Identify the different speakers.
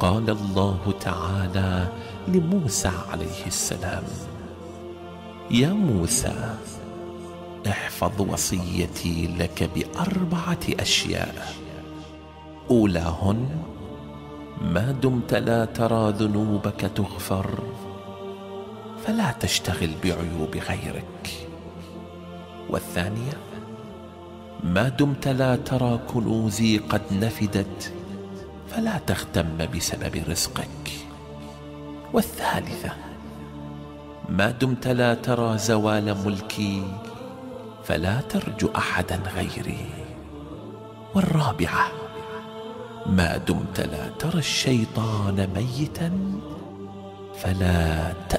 Speaker 1: قال الله تعالى لموسى عليه السلام يا موسى احفظ وصيتي لك بأربعة أشياء. أولاهن ما دمت لا ترى ذنوبك تغفر فلا تشتغل بعيوب غيرك. والثانية ما دمت لا ترى كنوزي قد نفدت فلا تغتم بسبب رزقك. والثالثة ما دمت لا ترى زوال ملكي فلا ترجو أحدا غيري. والرابعة ما دمت لا ترى الشيطان ميتا فلا مكره